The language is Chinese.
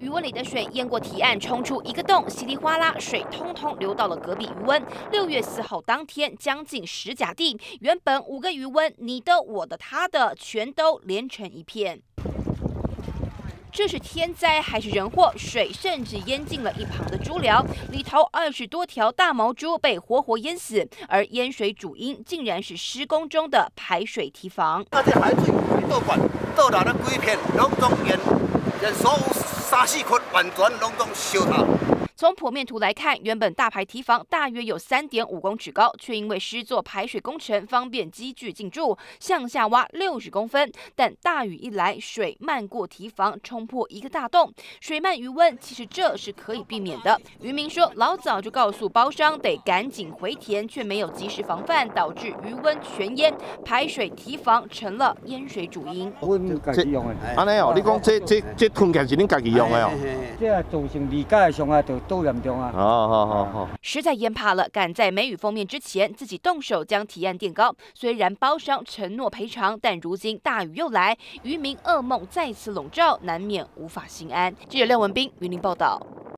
余温里的水淹过堤岸，冲出一个洞，稀里哗啦，水通通流到了隔壁余温。六月四号当天，将近十甲地，原本五个余温，你的、我的、他的，全都连成一片。这是天灾还是人祸？水甚至淹进了一旁的猪寮，里头二十多条大毛猪被活活淹死，而淹水主因竟然是施工中的排水堤防。那这海水倒灌倒到了规片拢中淹，淹所有三四窟完全拢拢烧塌。从剖面图来看，原本大排堤防大约有三点五公尺高，却因为施作排水工程方便机具进驻，向下挖六十公分。但大雨一来，水漫过堤防，冲破一个大洞，水漫余温。其实这是可以避免的。渔民说，老早就告诉包商得赶紧回填，却没有及时防范，导致余温全淹，排水堤防成了淹水主因。安尼哦，你讲这这这困起是恁家己用的哦？这造成理解上啊，就。都严重啊！好好好好，实在淹怕了，赶在梅雨封面之前，自己动手将提案垫高。虽然包商承诺赔偿，但如今大雨又来，渔民噩梦再次笼罩，难免无法心安。记者廖文斌，云林报道。